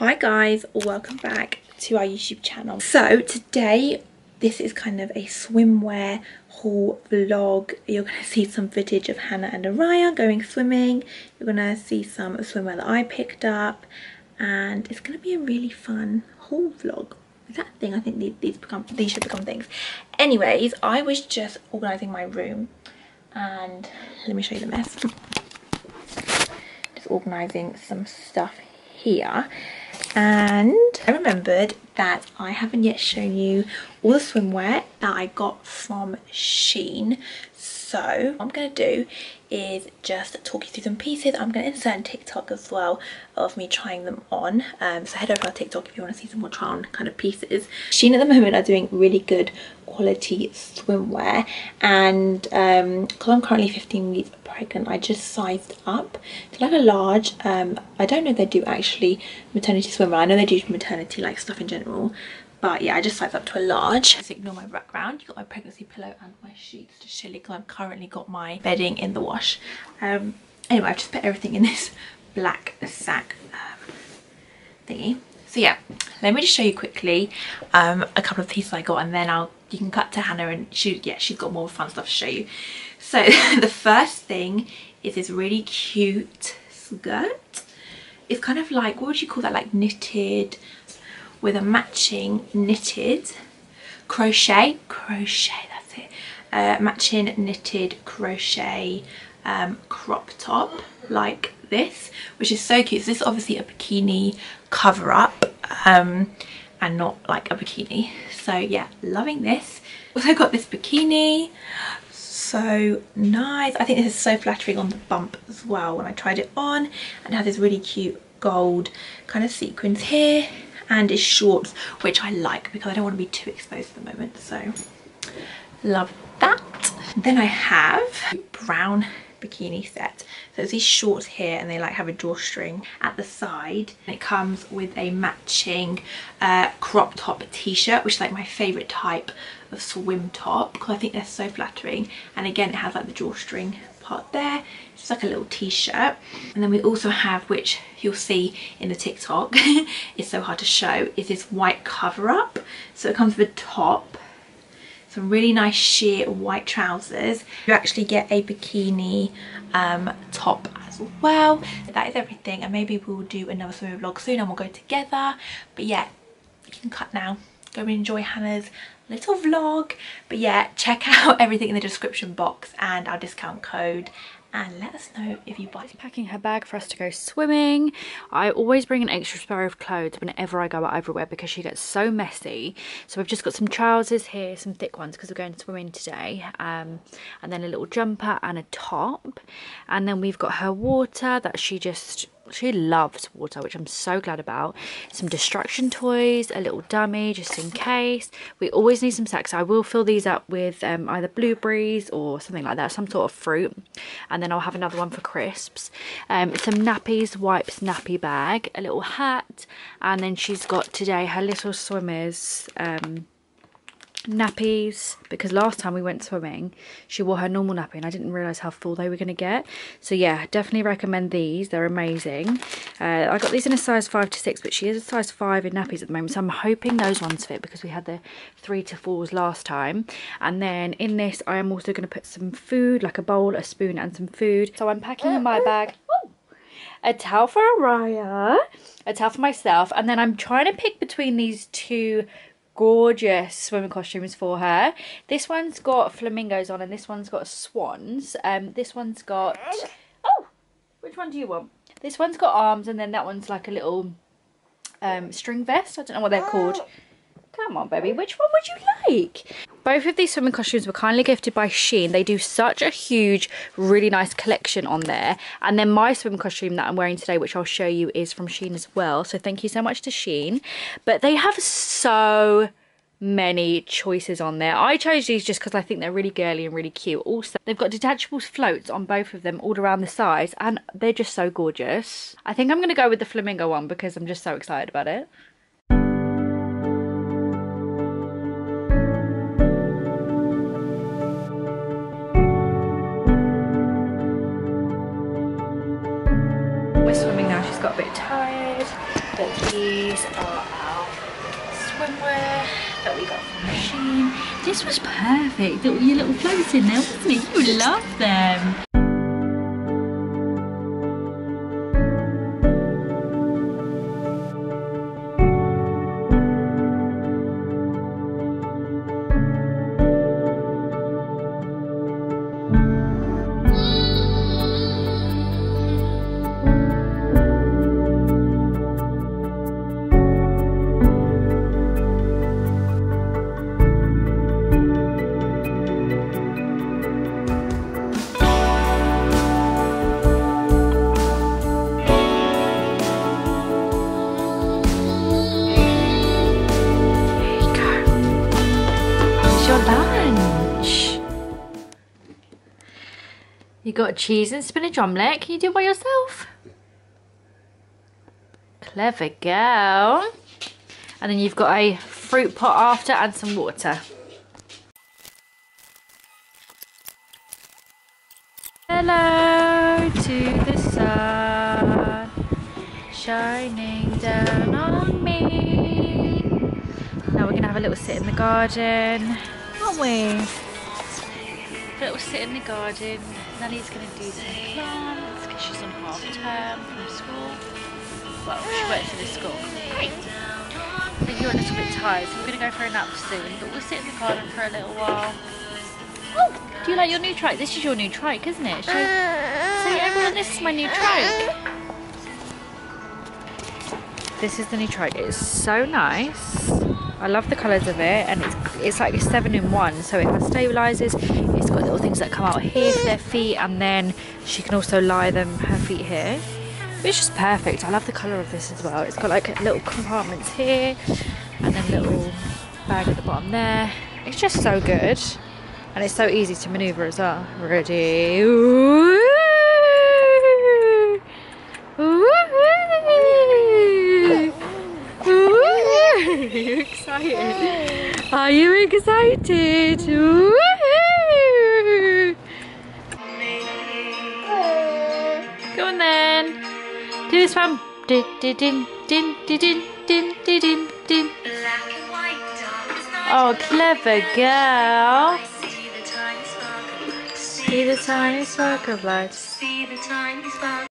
guys, welcome back to our YouTube channel. So today, this is kind of a swimwear haul vlog. You're going to see some footage of Hannah and Araya going swimming. You're going to see some swimwear that I picked up and it's going to be a really fun haul vlog. Is that thing? I think these, these become these should become things. Anyways, I was just organising my room and let me show you the mess. Just organising some stuff here. And I remembered that I haven't yet shown you all the swimwear that I got from Shein so what I'm going to do is just talk you through some pieces. I'm going to insert TikTok as well of me trying them on. Um, so head over to TikTok if you want to see some more try on kind of pieces. Shein at the moment are doing really good quality swimwear and um because i'm currently 15 weeks pregnant i just sized up to like a large um i don't know if they do actually maternity swimwear i know they do maternity like stuff in general but yeah i just sized up to a large. Just ignore my background. You got my pregnancy pillow and my sheets to chilly because i've currently got my bedding in the wash. Um anyway i've just put everything in this black sack um, thingy. So yeah let me just show you quickly um a couple of pieces i got and then i'll you can cut to hannah and she yeah she's got more fun stuff to show you. So the first thing is this really cute skirt. It's kind of like what would you call that? Like knitted with a matching knitted crochet crochet that's it uh, matching knitted crochet um, crop top like this which is so cute. So this is obviously a bikini cover up um, and not like a bikini? So yeah loving this. Also got this bikini. So nice. I think this is so flattering on the bump as well when i tried it on. And has this really cute gold kind of sequins here and it's shorts which i like because i don't want to be too exposed at the moment so love that. Then i have brown bikini set. So it's these shorts here and they like have a drawstring at the side. And it comes with a matching uh, crop top t-shirt which is like my favorite type swim top because I think they're so flattering and again it has like the drawstring part there it's like a little t-shirt and then we also have which you'll see in the TikTok it's so hard to show is this white cover up so it comes with a top some really nice sheer white trousers. You actually get a bikini um, top as well. That is everything and maybe we'll do another swimming vlog soon and we'll go together. But yeah, you can cut now. Go and enjoy Hannah's little vlog. But yeah, check out everything in the description box and our discount code and let us know if you buy. Packing her bag for us to go swimming. I always bring an extra spare of clothes whenever I go out everywhere because she gets so messy. So I've just got some trousers here, some thick ones because we're going swimming today. Um, and then a little jumper and a top. And then we've got her water that she just she loves water which i'm so glad about. Some destruction toys a little dummy just in case. We always need some snacks i will fill these up with um, either blueberries or something like that some sort of fruit. And then i'll have another one for crisps. Um, some nappies wipes nappy bag a little hat. And then she's got today her little swimmers um, nappies because last time we went swimming she wore her normal nappy and I didn't realise how full they were going to get. So yeah definitely recommend these they're amazing. Uh, I got these in a size 5 to 6 but she is a size 5 in nappies at the moment so I'm hoping those ones fit because we had the 3 to 4s last time. And then in this I am also going to put some food like a bowl a spoon and some food. So I'm packing in my bag. A towel for Araya, a towel for myself, and then I'm trying to pick between these two gorgeous swimming costumes for her. This one's got flamingos on and this one's got swans. Um, this one's got... Oh! Which one do you want? This one's got arms and then that one's like a little um, string vest. I don't know what they're called. Come on, baby. Which one would you like? Both of these swimming costumes were kindly gifted by Shein. They do such a huge, really nice collection on there. And then my swimming costume that I'm wearing today, which I'll show you, is from Shein as well. So thank you so much to Shein. But they have so many choices on there. I chose these just because I think they're really girly and really cute. Also, they've got detachable floats on both of them all around the sides and they're just so gorgeous. I think I'm going to go with the flamingo one because I'm just so excited about it. These are our swimwear that we got from Shein. This was perfect. Your little floats in there, wasn't it? You love them. You got cheese and spinach omelette. Can you do it by yourself? Clever girl. And then you've got a fruit pot after and some water. Hello to the sun shining down on me. Now we're going to have a little sit in the garden, aren't we? A little sit in the garden. Nanny's going to do some plants because she's on half term from school. Well, she works in the school. Great. So you're a little bit tired, so we're going to go for a nap soon. But we'll sit in the garden for a little while. Oh, do you like your new trike? This is your new trike, isn't it? Show, everyone, this is my new trike. This is the new trike. It's so nice. I love the colours of it and it's, it's like a 7 in 1 so it has stabilisers, it's got things that come out here for their feet and then she can also lie them her feet here. It's just perfect. I love the colour of this as well. It's got like little compartments here and then little bag at the bottom there. It's just so good and it's so easy to manoeuvre as well. Ready? Ooh. Are you excited? Are you excited? Go this one. Din din din din din din din din Oh, clever girl. See the tiny spark of light. See the tiny spark